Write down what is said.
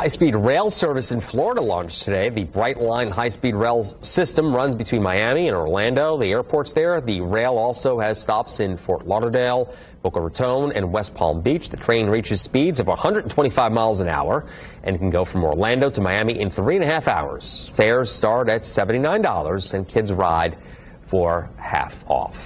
High-speed rail service in Florida launched today. The Brightline high-speed rail system runs between Miami and Orlando, the airports there. The rail also has stops in Fort Lauderdale, Boca Raton, and West Palm Beach. The train reaches speeds of 125 miles an hour and can go from Orlando to Miami in three and a half hours. Fares start at $79 and kids ride for half off.